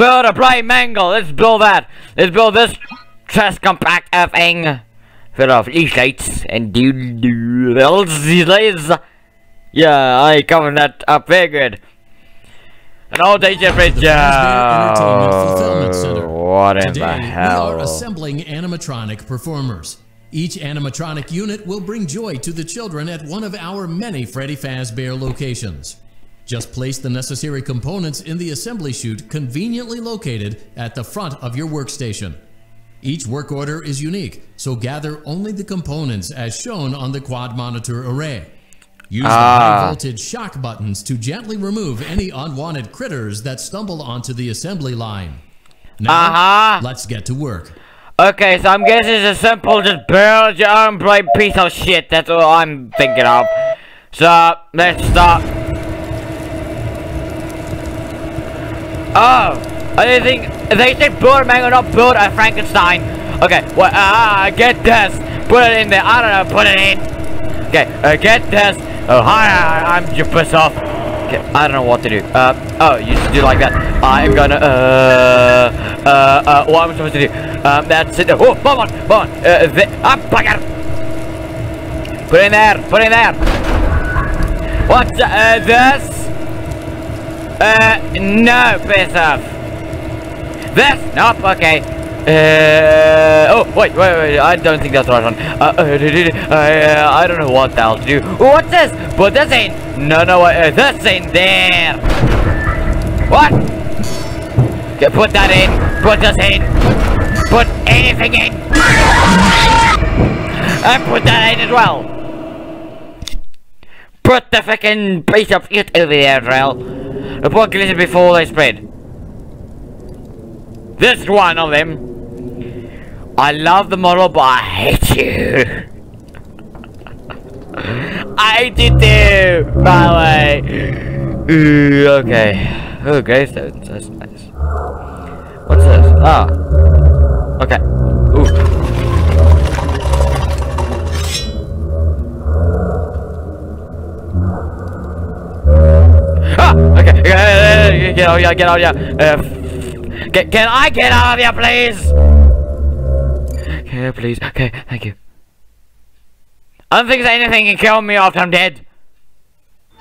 build a bright mangle. Let's build that. Let's build this chest compact thing. Full of these lights and doodles. Yeah, I covered that up very good. And all day different The Fazbear Entertainment Fulfillment What in Today, the we are assembling animatronic performers. Each animatronic unit will bring joy to the children at one of our many Freddy Fazbear locations. Just place the necessary components in the assembly chute conveniently located at the front of your workstation. Each work order is unique, so gather only the components as shown on the quad monitor array. Use the Ah. high voltage shock buttons to gently remove any unwanted critters that stumble onto the assembly line. Now, Uh-huh. let's get to work. Okay, so I'm guessing it's a simple just build your own bright piece of shit. That's all I'm thinking of. So, let's start. Oh, I didn't think they said build a mango, not build a Frankenstein. Okay, well, ah, get this. Put it in there. I don't know, put it in. Okay, uh, get this. Oh, hi, I'm pissed off. Okay, I don't know what to do. Uh, oh, you should do like that. I'm gonna, uh, uh, uh, what am I supposed to do? Um, that's it. Oh, bonbon, bomb on. Uh, the, ah, bugger. Put it in there, put it in there. What's, uh, this? Uh, no, piss off. This? Nope, okay. Uh, oh, wait, wait, wait, I don't think that's the right one. Uh, uh, uh, I don't know what the hell to do. What's this? Put this in. No, no, uh, this in there. What? Okay, put that in. Put this in. Put anything in. And put that in as well. Put the fucking piece of shit over there, Drell. Glitches before they spread. This one of them. I love the model, but I hate you. I hate you too, by the way. Ooh, okay. Oh, gravestones. That's nice. What's this? Ah. Okay. Okay, Get out of here, get out of here. Uh, get, can I get out of here, please? Okay, please. Okay, thank you. I don't think anything can kill me after I'm dead.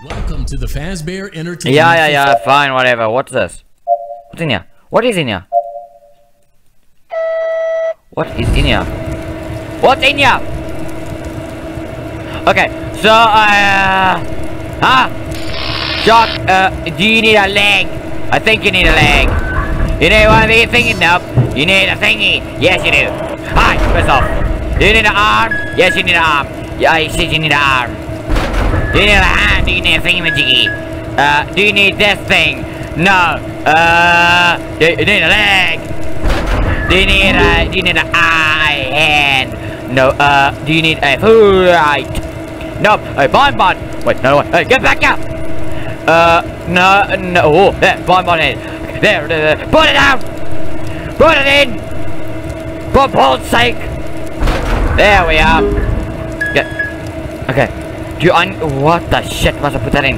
Welcome to the Fazbear Entertainment. Yeah, yeah, yeah, fine, whatever. What's this? What's in here? What is in here? What is in here? What's in here? Okay, so, uh... Huh? Jock, uh, do you need a leg? I think you need a leg. You need one of these thingies? Nope. You need a thingy. Yes, you do. Hi, piss off. Do you need an arm? Yes, you need an arm. Yeah, you said you need an arm. You need a hand? Do you need a thingamajiggy? Uh, do you need this thing? No. Uh, do you need a leg? Do you need a, do you need an eye hand? No, uh, do you need a foot? Nope. A bonbon. Wait, no, wait. Hey, get back up. Uh, no, no. Oh, there, bonbon head. There, there, there. Put it out. Put it in. For Paul's sake. There we are. Get. Okay. Do you un- What the shit must I put that in?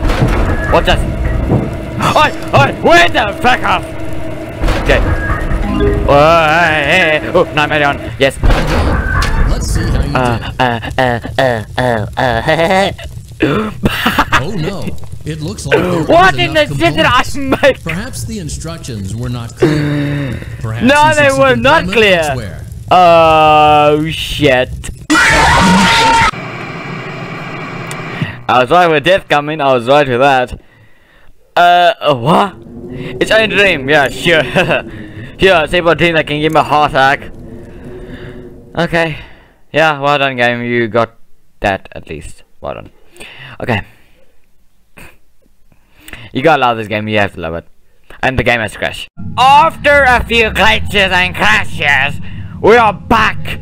What's this? Oi! Oi! Where the fuck off? Okay. Oh, hey, hey. oh Nightmarionne. Yes. Let's see how you Uh, did. uh, uh, uh, uh, uh. Oh no, it looks like what in the did I make? Perhaps the instructions were not clear. Perhaps No, they were not clear. elsewhere. Oh shit. I was right with death coming, I was right with that. Uh, what? It's only a dream, yeah, sure. Here, see what dream that can give me a heart attack. Okay. Yeah, well done game, you got that at least. Well done. Okay. You gotta love this game, you have to love it. And the game has crashed. After a few glitches and crashes, we are back!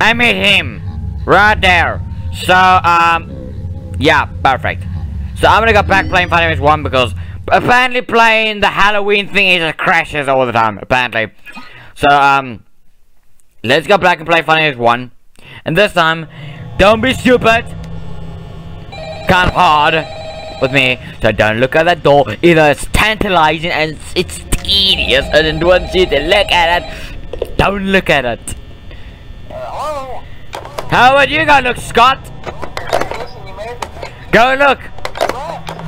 I meet him! Right there. So, um, yeah, perfect. So I'm gonna go back playing Final Fantasy 1 because apparently playing the Halloween thing is just crashes all the time, apparently. So, um, let's go back and play Final Fantasy 1. And this time, don't be stupid. Kind of hard. With me. So don't look at that door. Either it's tantalizing and it's, tedious and once you to look at it, don't look at it. How would you go look, Scott? Go look.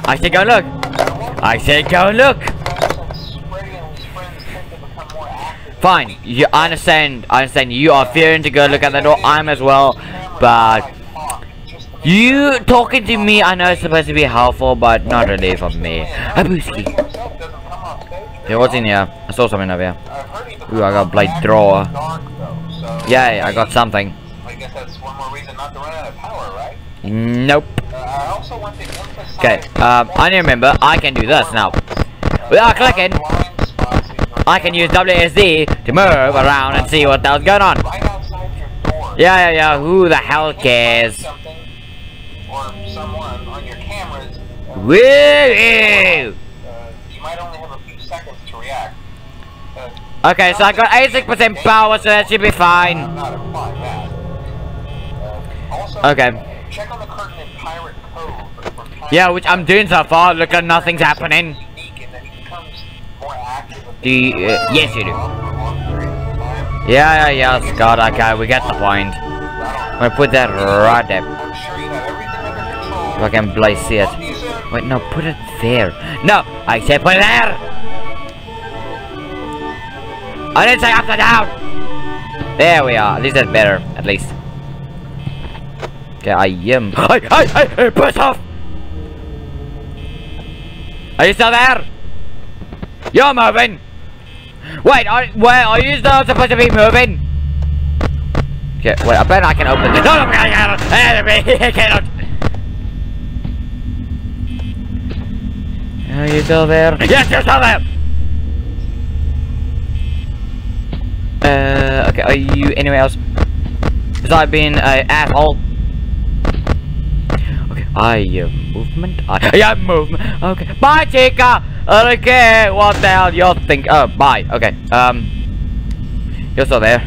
I said go look. I said go look. Fine, you I understand. I understand. You are fearing to go look at the door. I'm as well, but you talking to me, I know it's supposed to be helpful, but not really for me. Abuski. himself doesn't come off stage. Hey, what's in here? I saw something over here. I've heard he Ooh, I got blade drawer. dark, though, so Yeah, I got something. I guess that's one more reason not to run out of power, right? Nope. Uh, I also want to emphasize. Okay, um, I need to remember I can do this now. Without clicking, Blind spots in your I can use WSD to move around and see what the hell's going on. right outside your door. Yeah, yeah, yeah. Who the hell cares? Or someone on your cameras. uh, Woo! uh, you might only have a few seconds to react. Uh, Okay, so I got 86% power, so that should be fine. Uh, also, Okay. check on the curtain in Pirate Cove for pirate Yeah, which I'm doing so far. Look like nothing's happening. unique in that he becomes more active if Do you- uh, yes, you do. for a long period of time. Yeah, yeah, yeah, Scott. Okay, we get the point. I'm gonna put that right there. Under control. If I can blade see it. Wait, no, put it there. No, I said put it there. I didn't say upside down. There we are. At least that's better. At least. Okay, I am. Hey, hey, hey, hey, push off! Are you still there? You're moving. Wait, are, where are you still supposed to be moving? Okay, wait, I bet I can open this. No, no, I cannot. I cannot. Are you still there? Yes, you're still there! Uh, okay, are you anywhere else? Besides been an asshole? Okay, I am movement. I am movement. Okay, bye, chica! I don't care what the hell you think. Oh, bye. Okay, um, you're still there.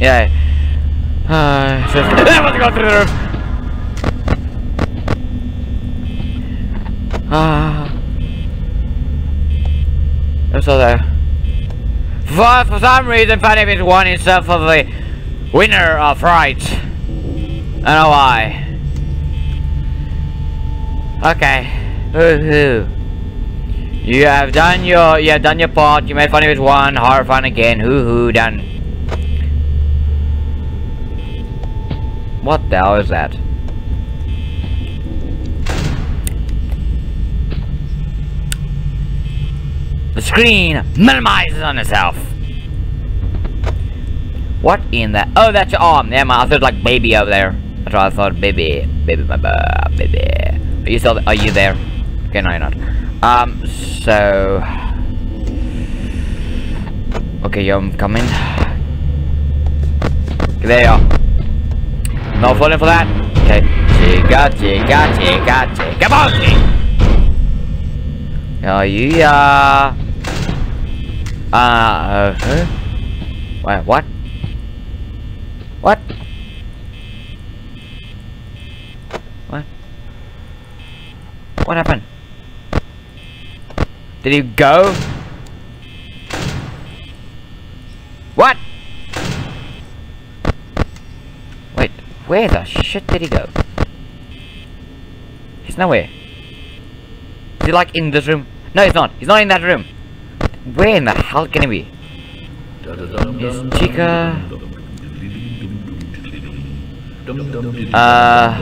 Yeah. Uh, just, I want to go through the roof. Ah. I'm still there. For, for some reason, Bit won himself for the winner of rights. I don't know why. Okay. Woohoo. You have done your you have done your part. You made Bit one, hard fun again. Hoo hoo done. What the hell is that? The screen minimizes on itself. What in the? Oh, that's your arm. Never mind. I thought like baby over there. That's what I thought. Baby, baby, my baby. Are you still? Are you there? Okay, no, you're not. Um. So. Okay, I'm coming. There you are. No falling for that. Okay. Chica, chica, chica, chica, monkey. Oh, yeah. Uh, uh, huh? What? What? What? What happened? Did he go? What? Wait, where the shit did he go? He's nowhere. Is he like in this room? No, he's not. He's not in that room. Where in the hell can he be? Is Chica... Uh...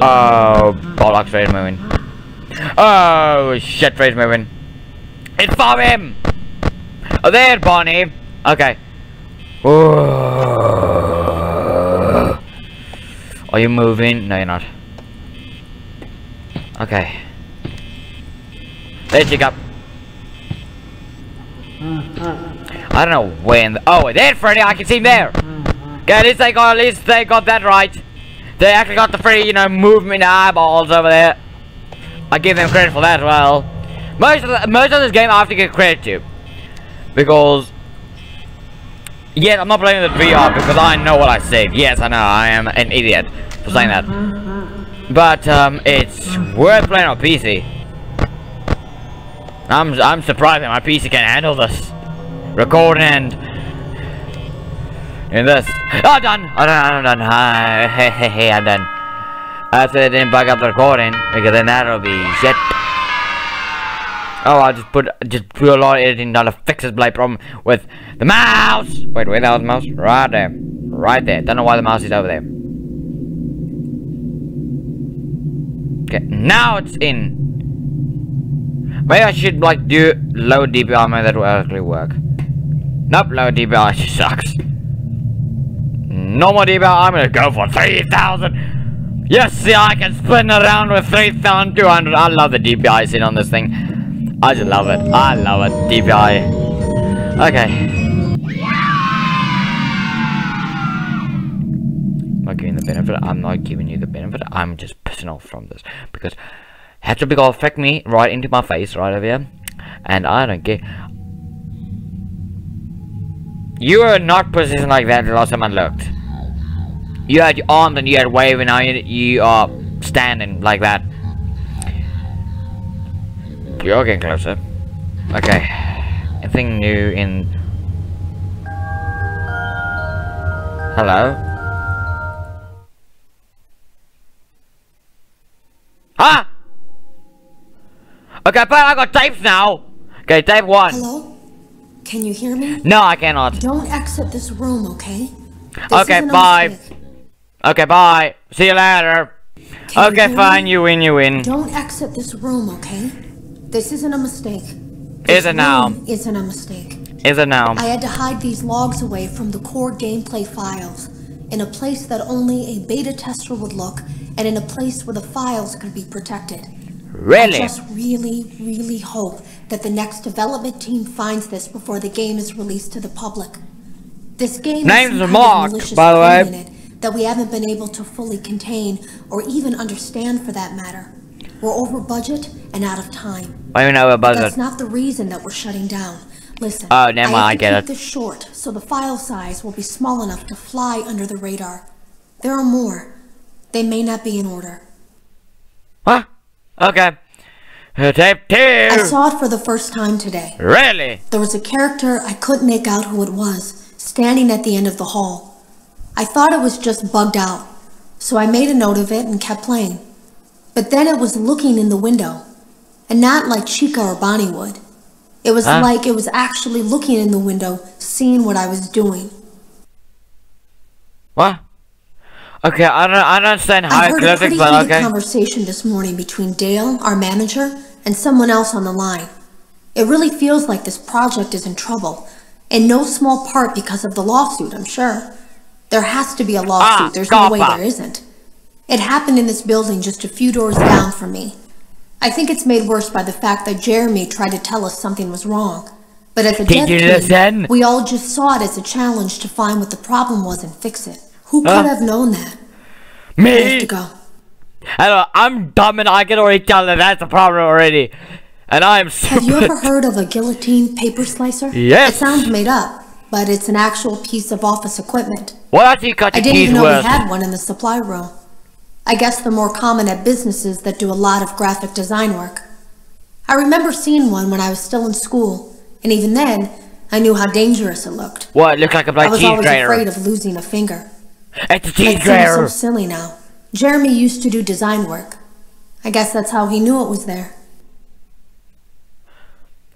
Oh, bollocks, Fred's moving. Oh, shit, moving. It's for him! Oh, there, Bonnie. Okay. Are you moving? No, you're not. Okay. There, Chica. I don't know when. Oh, there's Freddy. I can see him there. Okay, at least they got. At least they got that right. They actually got the free, you know, movement eyeballs over there. I give them credit for that as well. Most of the, most of this game I have to give credit to, because. Yes, I'm not playing the VR because I know what I said. Yes, I know I am an idiot for saying that. but um, it's worth playing on PC. I'm I'm surprised that my PC can handle this recording and in this. Oh, done. Oh, done. I'm done. Hi. Hey, hey, hey, I'm done. I said I didn't bug up the recording because then that'll be shit. Oh, I'll just put just do a lot of editing down to fix this blight problem with the mouse. Wait, wait, that was the mouse right there, right there. Don't know why the mouse is over there. Okay, now it's in. Maybe I should like do low DPI, maybe that will actually work. Nope, low DPI sucks. No more DPI, I'm gonna go for 3000. Yes, see, I can spin around with 3200. I love the DPI sitting on this thing. I just love it. I love it. DPI. Okay. I'm not giving the benefit. I'm not giving you the benefit. I'm just pissing off from this because be gonna affect me right into my face right over here, and I don't care. You were not positioned like that the last time I looked. You had your arms and you had waving. Now you, you are standing like that. You're getting closer. Okay. Anything new in... Hello? Ah! Okay, but I got tapes now! Okay, tape one. Hello? Can you hear me? No, I cannot. Don't exit this room, okay? This Okay, bye. Okay, bye. See you later. Can Okay, hear fine. me? You win, you win. Don't exit this room, okay? This isn't a mistake. Is This it now? Isn't a mistake. Is it now? I had to hide these logs away from the core gameplay files in a place that only a beta tester would look and in a place where the files could be protected. Really? I just really, really hope that the next development team finds this before the game is released to the public. This game Name's some Mark, malicious by the way. code in it that we haven't been able to fully contain or even understand for that matter. We're over budget and out of time. I don't know about That's not the reason that we're shutting down. Listen, Oh, never mind, I I get keep it. this short so the file size will be small enough to fly under the radar. There are more. They may not be in order. What? Okay. Uh, tape I saw it for the first time today. Really? There was a character I couldn't make out who it was, standing at the end of the hall. I thought it was just bugged out, so I made a note of it and kept playing. But then it was looking in the window, and not like Chica or Bonnie would. It was Huh? like it was actually looking in the window, seeing what I was doing. What? Okay, I don't, I don't understand I how heard a pretty but okay. conversation this morning between Dale, our manager, and someone else on the line. It really feels like this project is in trouble, in no small part because of the lawsuit, I'm sure. There has to be a lawsuit, Ah, there's no way there isn't. It happened in this building just a few doors down from me. I think it's made worse by the fact that Jeremy tried to tell us something was wrong. But as a Did you team, we all just saw it as a challenge to find what the problem was and fix it. Who Huh? could have known that? I have Me? to go. I'm dumb and I can already tell that that's a problem already. And I am Stupid. Have you ever heard of a guillotine paper slicer? Yes. It sounds made up, but it's an actual piece of office equipment. What else you cut I didn't even know with? we had one in the supply room. I guess they're more common at businesses that do a lot of graphic design work. I remember seeing one when I was still in school, and even then, I knew how dangerous it looked. What? It looks like a black I was always afraid of losing a finger. It's a It cheese seems so silly now. Jeremy used to do design work. I guess that's how he knew it was there.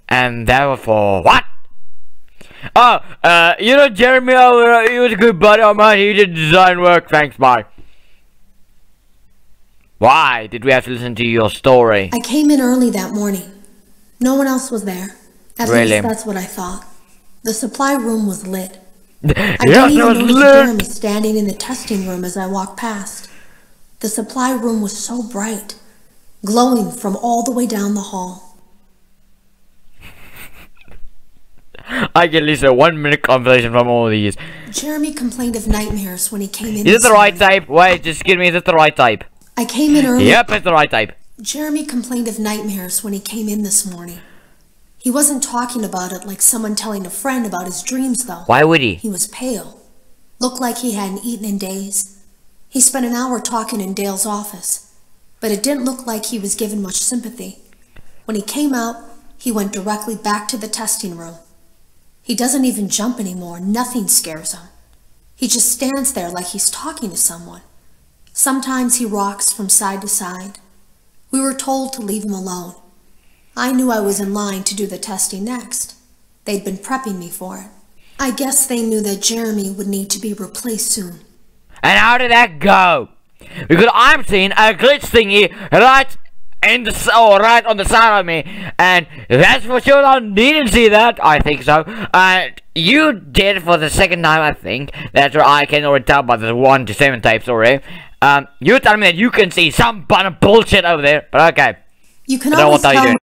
And therefore, what? Oh, uh, you know Jeremy, uh, he was a good buddy of mine. He did design work. Thanks, bye. Why did we have to listen to your story? I came in early that morning. No one else was there. At Really? least that's what I thought. The supply room was lit. I yes, didn't even notice. Jeremy standing in the testing room as I walked past. The supply room was so bright, glowing from all the way down the hall. I get at least a one minute conversation from all these. Jeremy complained of nightmares when he came in. Is it this the right morning. type? Wait, just give me, is it the right type? I came in early. Yep, it's the right type. Jeremy complained of nightmares when he came in this morning. He wasn't talking about it like someone telling a friend about his dreams, though. Why would he? He was pale. Looked like he hadn't eaten in days. He spent an hour talking in Dale's office. but it didn't look like he was given much sympathy. When he came out, he went directly back to the testing room. He doesn't even jump anymore, nothing scares him. He just stands there like he's talking to someone. Sometimes he rocks from side to side. We were told to leave him alone. I knew I was in line to do the testing next. They'd been prepping me for it. I guess they knew that Jeremy would need to be replaced soon. And how did that go? Because I'm seeing a glitch thingy right in the oh, right on the side of me, and that's for sure. I didn't see that. I think so. And you did for the second time, I think. That's what I can already tell by the one to seven types already. Um, you telling me that you can see some kind of bullshit over there, but okay. You can I always tell.